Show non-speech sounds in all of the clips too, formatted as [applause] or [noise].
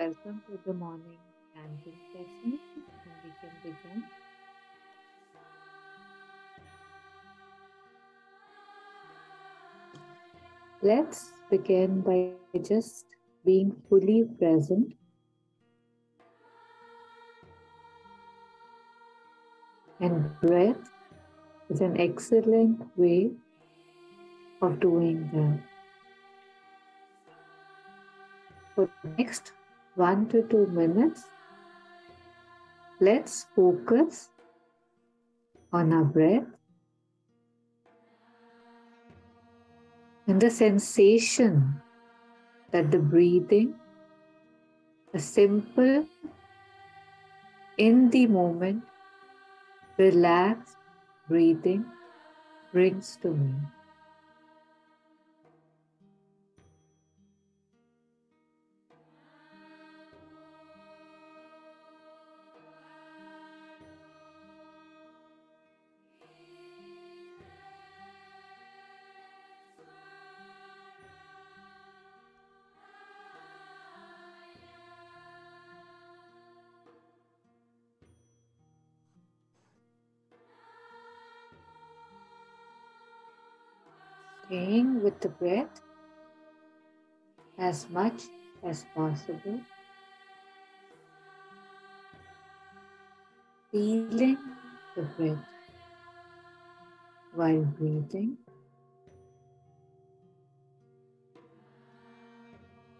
Welcome to the morning chanting session and we can begin. Let's begin by just being fully present. And breath is an excellent way of doing that. For the next one to two minutes, let's focus on our breath and the sensation that the breathing, a simple, in the moment, relaxed breathing brings to me. Staying with the breath as much as possible. Feeling the breath while breathing.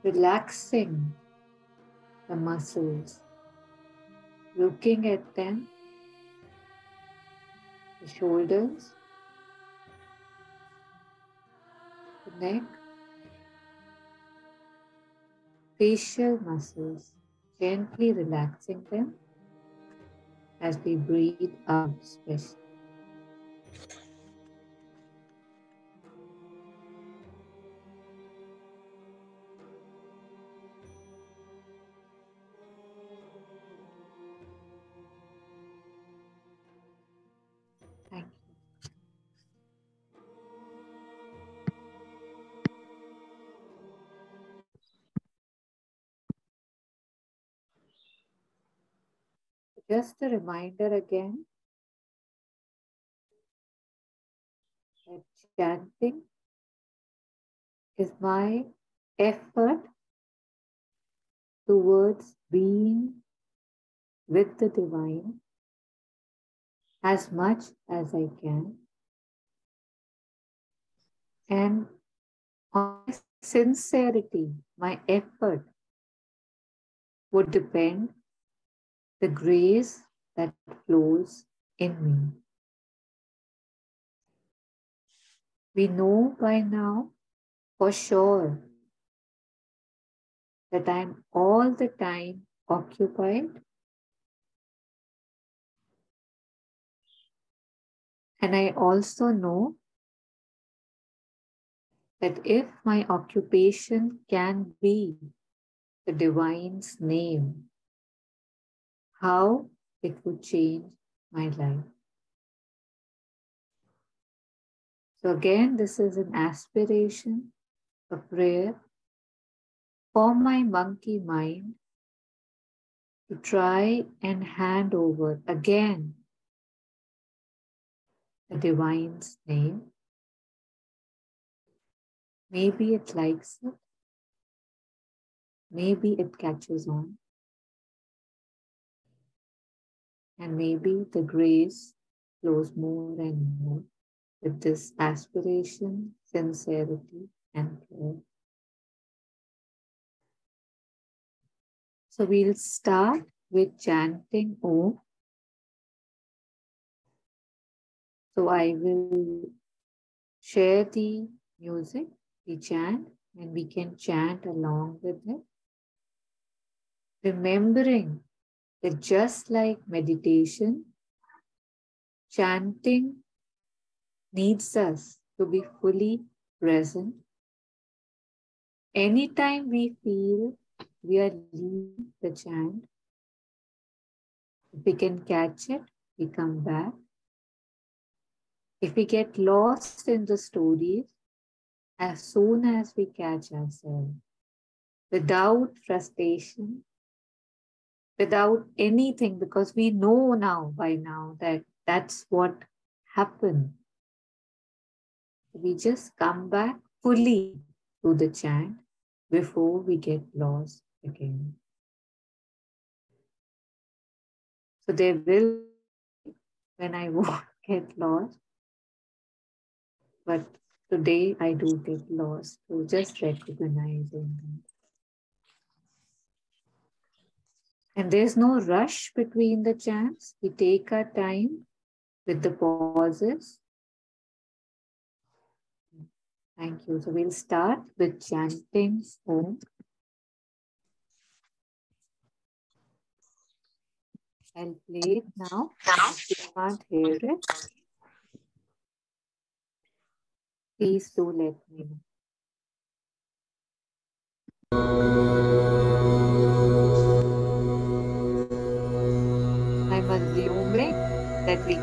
Relaxing the muscles, looking at them, the shoulders, neck, facial muscles, gently relaxing them as we breathe out especially. Just a reminder again that chanting is my effort towards being with the divine as much as I can. And my sincerity, my effort would depend the grace that flows in me. We know by now for sure that I'm all the time occupied and I also know that if my occupation can be the divine's name, how it would change my life. So, again, this is an aspiration, a prayer for my monkey mind to try and hand over again the divine's name. Maybe it likes it, maybe it catches on. And maybe the grace flows more and more with this aspiration, sincerity, and prayer. So we'll start with chanting Om. So I will share the music, the chant, and we can chant along with it. Remembering that just like meditation, chanting needs us to be fully present. Anytime we feel we are leaving the chant, if we can catch it, we come back. If we get lost in the stories, as soon as we catch ourselves, without frustration, without anything, because we know now by now that that's what happened. We just come back fully to the chant before we get lost again. So there will, when I [laughs] won't get lost, but today I do get lost. So just recognizing that. And there's no rush between the chants. We take our time with the pauses. Thank you. So we'll start with chanting Om. I'll play it now. If you can't hear it, please do let me know. That we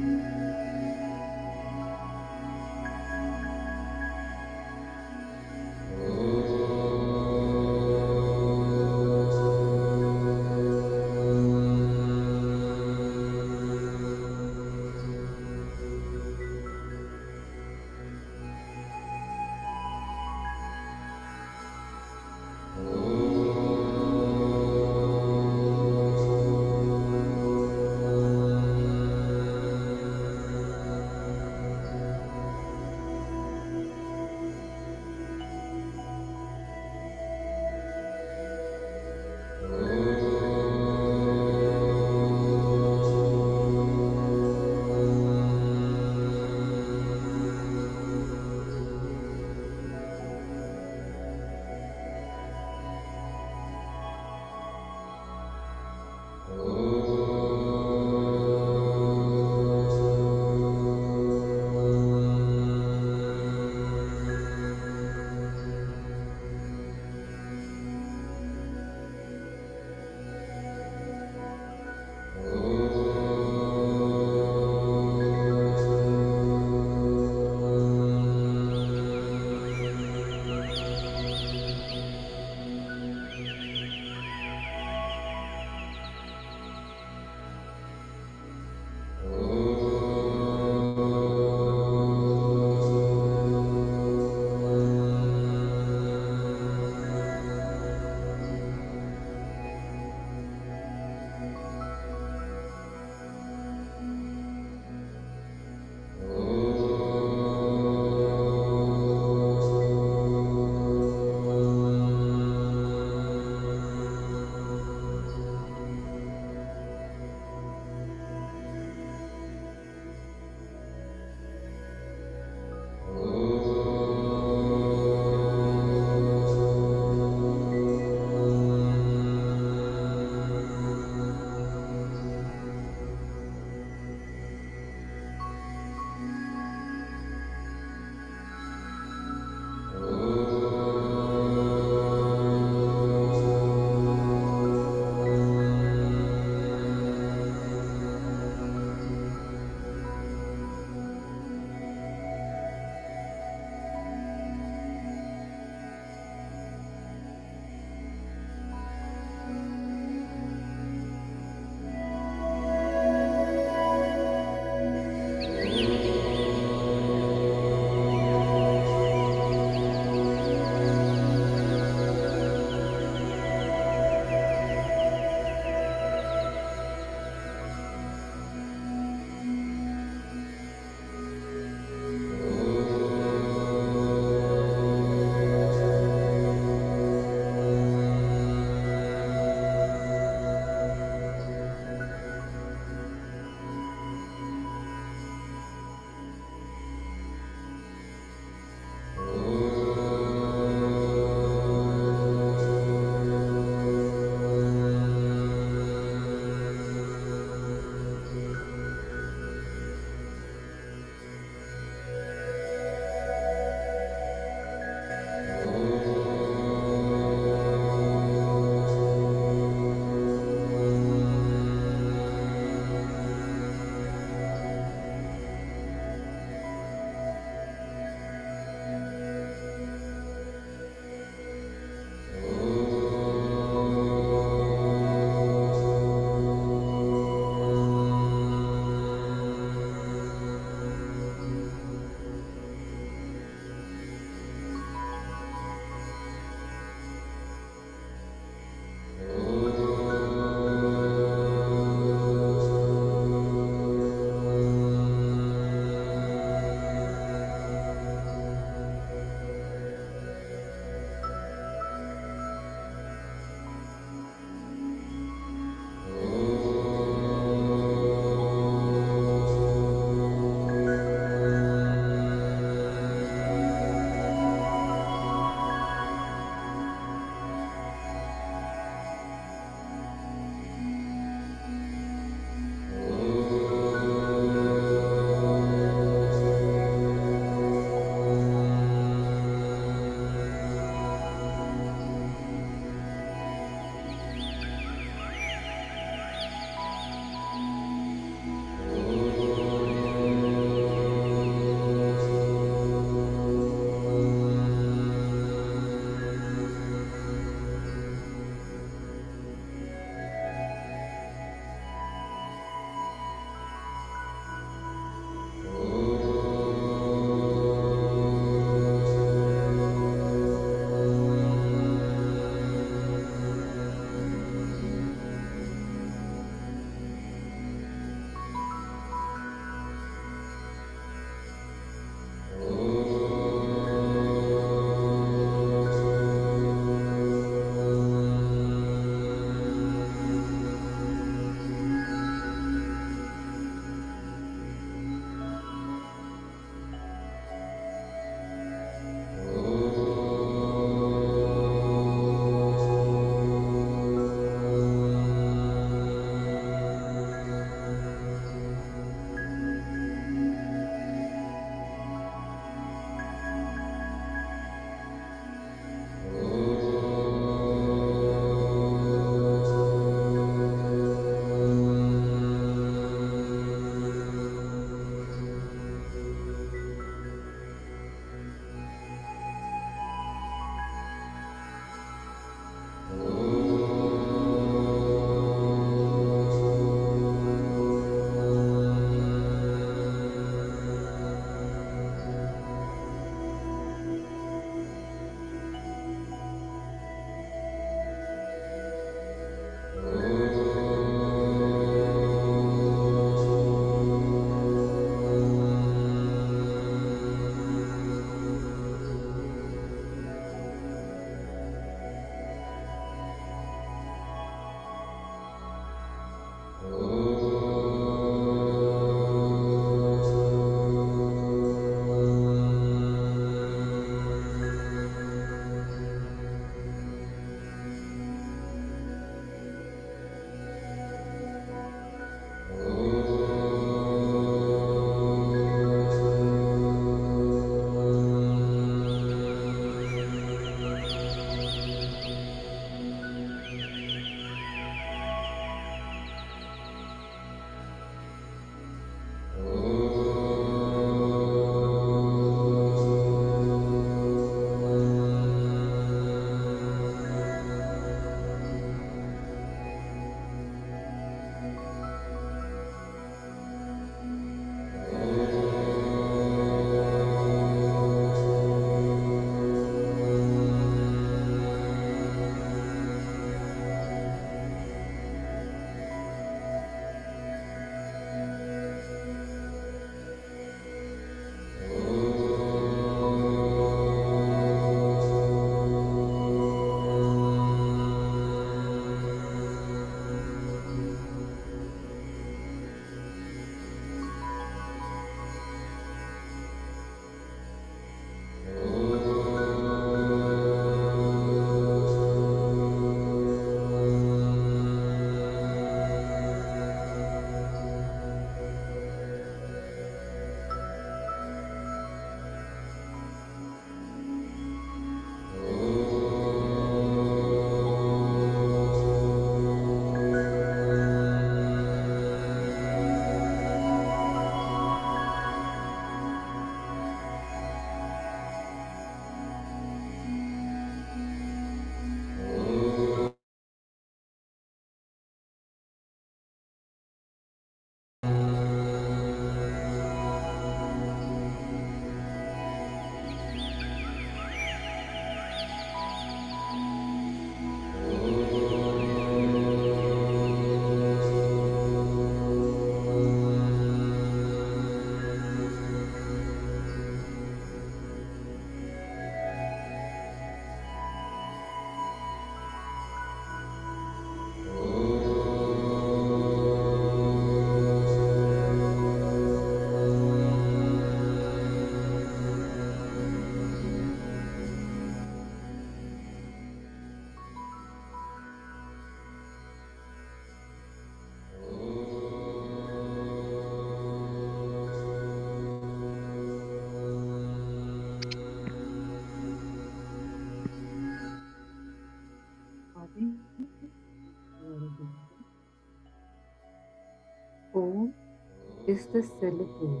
is the syllable.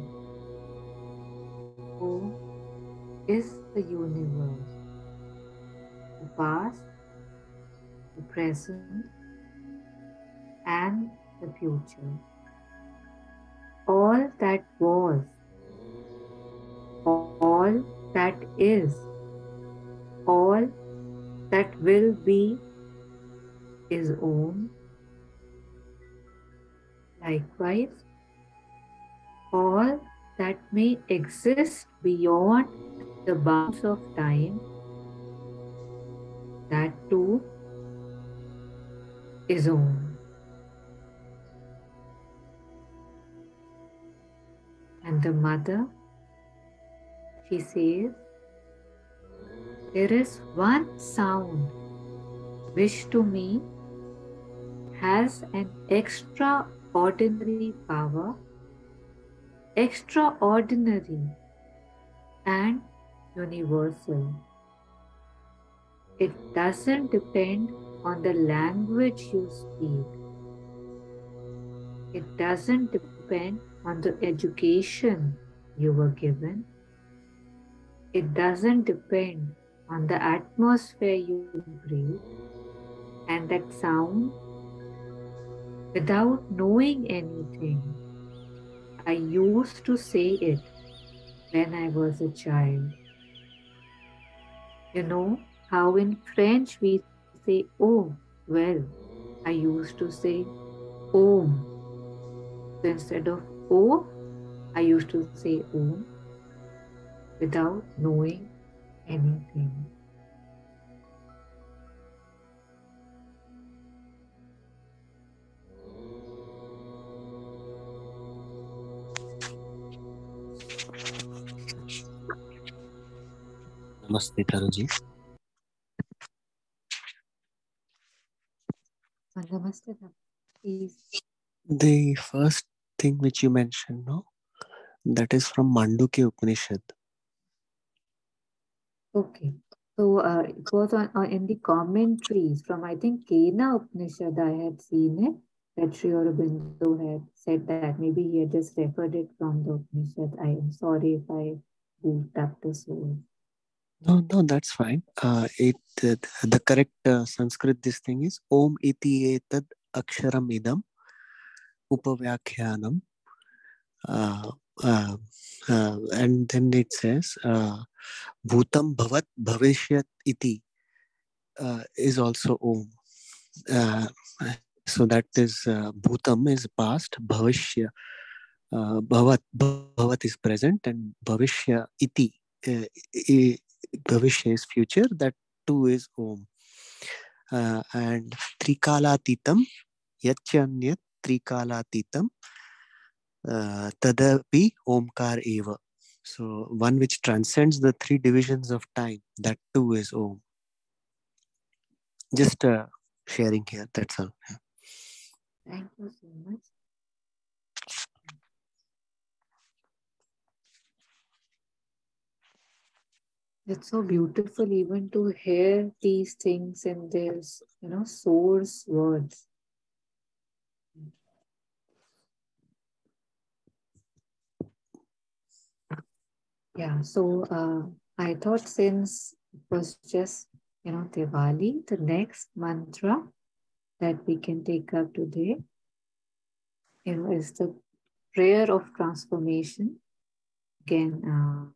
Om is the universe. The past, the present, and the future. All that was, all that is, all that will be is Om. Likewise, that may exist beyond the bounds of time, that too is Om. And the mother, she says, there is one sound which to me has an extraordinary power, extraordinary and universal. It doesn't depend on the language you speak. It doesn't depend on the education you were given. It doesn't depend on the atmosphere you breathe. And that sound, without knowing anything, I used to say it when I was a child. You know how in French we say, oh, well, I used to say Om. So instead of oh, I used to say Om without knowing anything. Namaste, Taruji. Namaste, please. The first thing which you mentioned, no, that is from Mandukya Upanishad. Okay. So uh, it was on, on, in the commentaries from I think Kena Upanishad I had seen it that Sri Aurobindo had said that maybe he had just referred it from the Upanishad. I am sorry if I goofed up the source. No, no, that's fine. Uh, it the correct uh, Sanskrit this thing is Om iti etad aksharam idam. Uh, uh, uh, and then it says uh, bhutam bhavat bhavishyat iti uh, is also om uh, so that is uh, bhutam is past bhavishya uh, bhavat bhavat is present and bhavishya iti uh, bhavishya is future that too is om. Uh, and trikalatitam yachanyat trikalatitam uh, tadapi omkar eva. So one which transcends the three divisions of time that too is om. Just uh, sharing here that's all. Thank you so much It's so beautiful even to hear these things in this, you know, source words. Yeah, so uh, I thought since it was just, you know, Diwali, the next mantra that we can take up today, you know, is the prayer of transformation. Again, uh,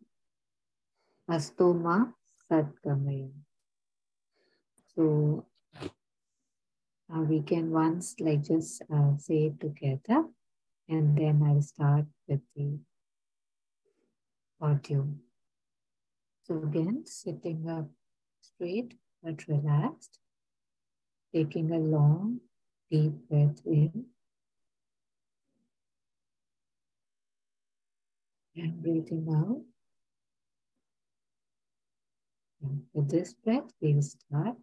Asato ma Sadgamaya. So uh, we can once like just uh, say it together and then I'll start with the audio. So again, sitting up straight but relaxed, taking a long deep breath in and breathing out. With this breath, we'll start.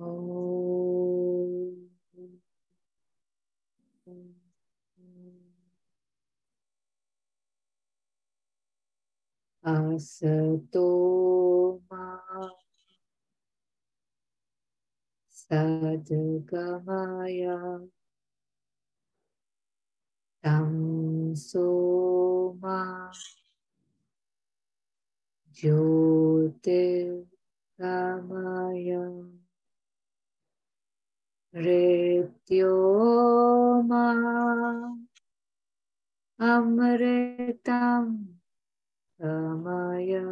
Oh. Asato ma Sadgamaya Tamsoma Jyotirgamaya Rityoma Amritam Gamaya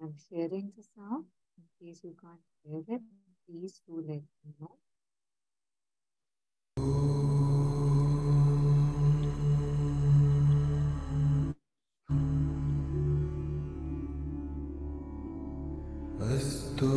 I'm sharing the sound. In case you can't hear it, please do let me know. अस्तु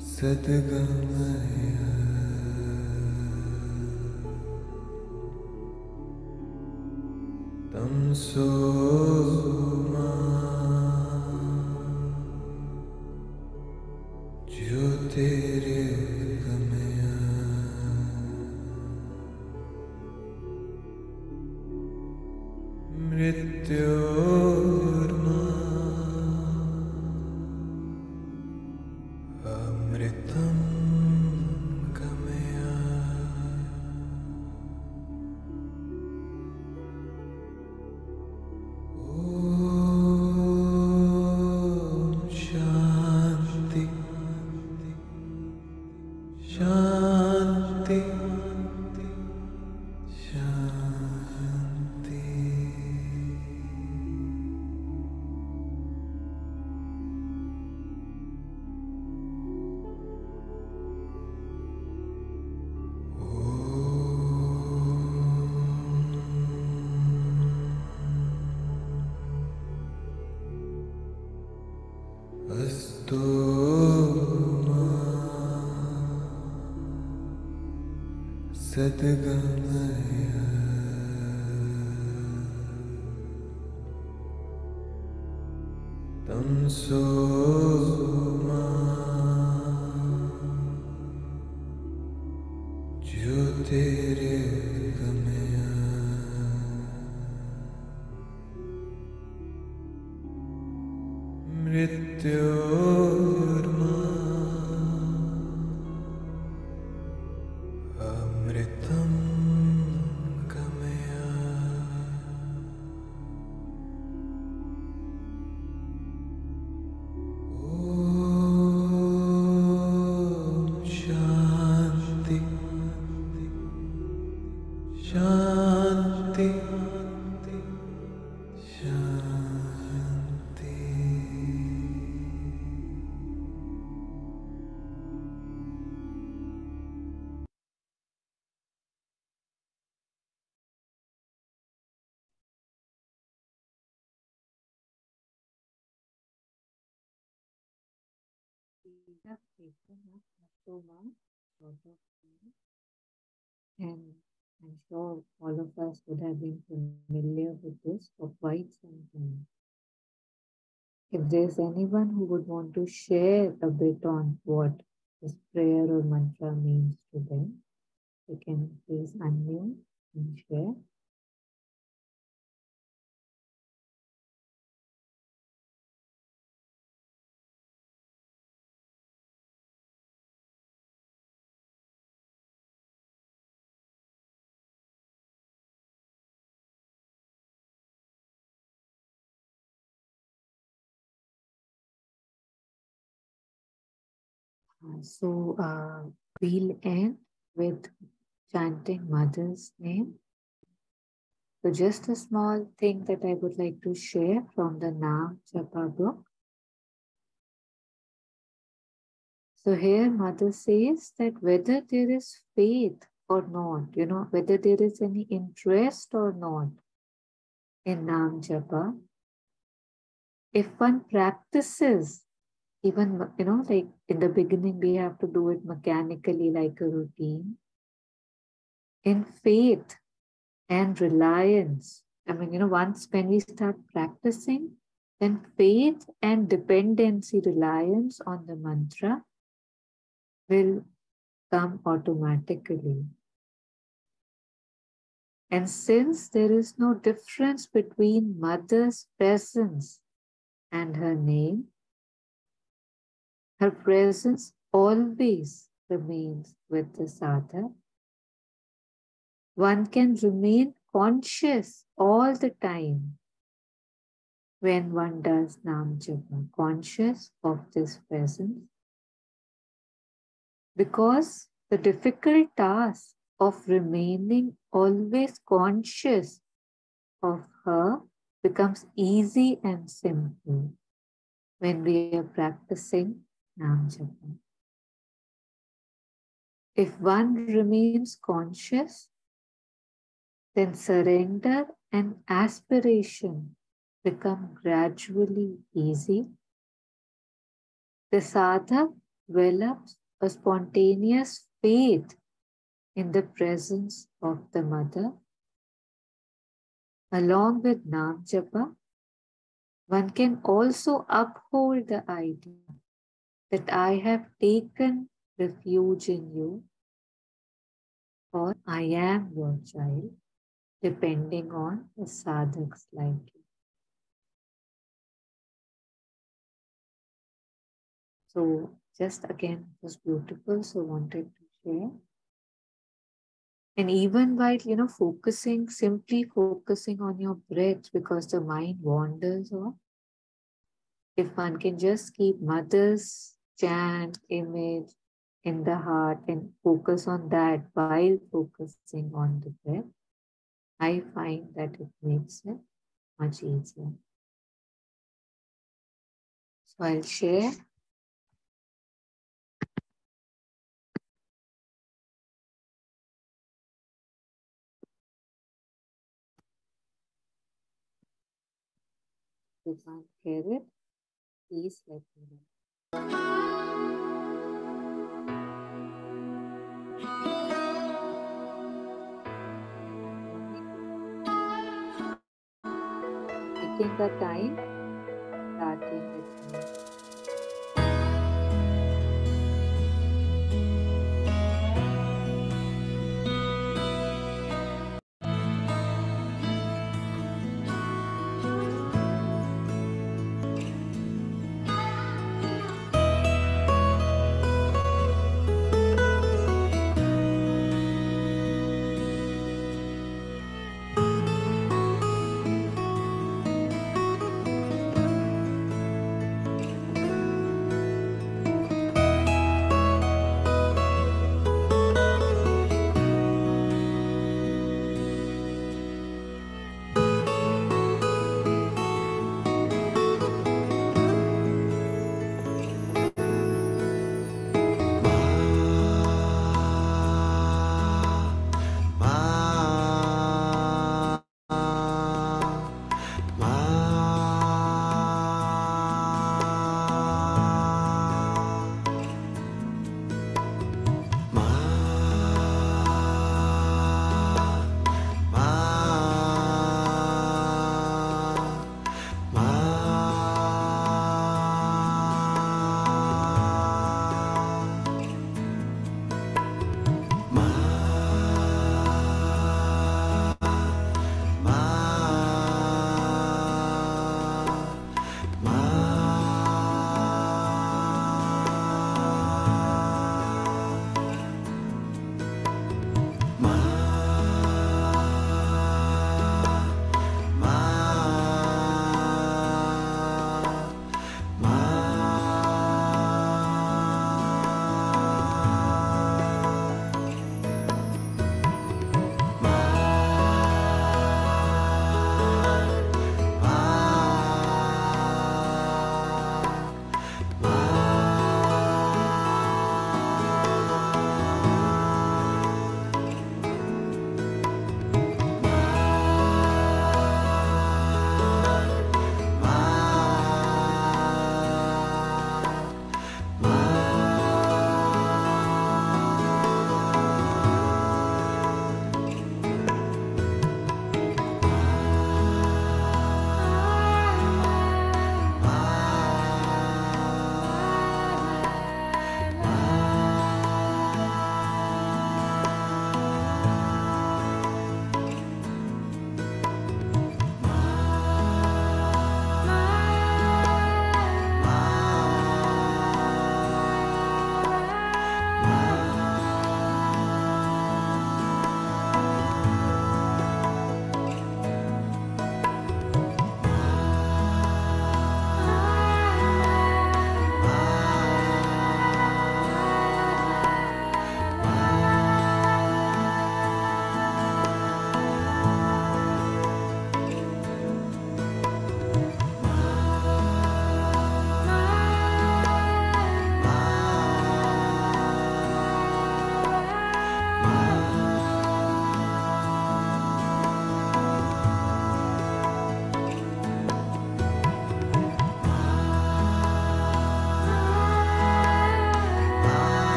सद्गमय। तं सोमा सद्गमय तं Soma And I'm sure all of us would have been familiar with this for quite some time. If there's anyone who would want to share a bit on what this prayer or mantra means to them, they can please unmute and share. So uh, we'll end with chanting Mother's name. So just a small thing that I would like to share from the Naam Japa book. So here Mother says that whether there is faith or not, you know, whether there is any interest or not in Naam Japa, if one practices, even, you know, like in the beginning, we have to do it mechanically like a routine. In faith and reliance, I mean, you know, once when we start practicing, then faith and dependency, reliance on the mantra will come automatically. And since there is no difference between mother's presence and her name, her presence always remains with the sadhak. One can remain conscious all the time when one does Nam Japa, conscious of this presence. Because the difficult task of remaining always conscious of her becomes easy and simple when we are practicing If one remains conscious, then surrender and aspiration become gradually easy. The sadhak develops a spontaneous faith in the presence of the mother. Along with Nam Japa, one can also uphold the idea that I have taken refuge in you or I am your child, depending on the sadhak's liking. So just again, it was beautiful, so wanted to share. And even while, you know, focusing, simply focusing on your breath because the mind wanders off, if one can just keep mother's chant, image in the heart and focus on that while focusing on the breath, I find that it makes it much easier. So I'll share. If you can't hear it, please let me know. Taking the time, starting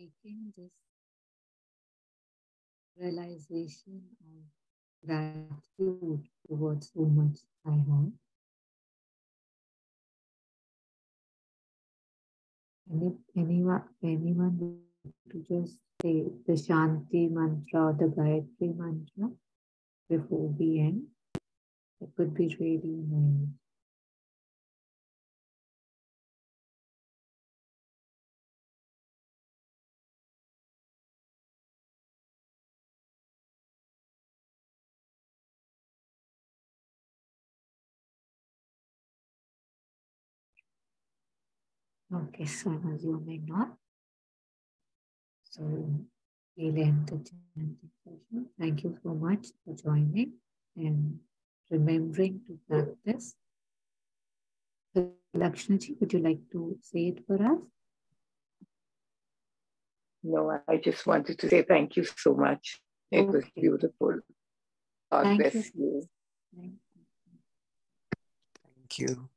taking this realization of gratitude towards so much I have. And if anyone, anyone to just say the Shanti mantra or the Gayatri mantra before we end, it would be really nice. Okay, so I'm assuming not. So we'll end the chanting session. Thank you so much for joining and remembering to practice. Lakshnaji, would you like to say it for us? No, I just wanted to say thank you so much. It was beautiful. God Thank bless you. you. Thank you. Thank you.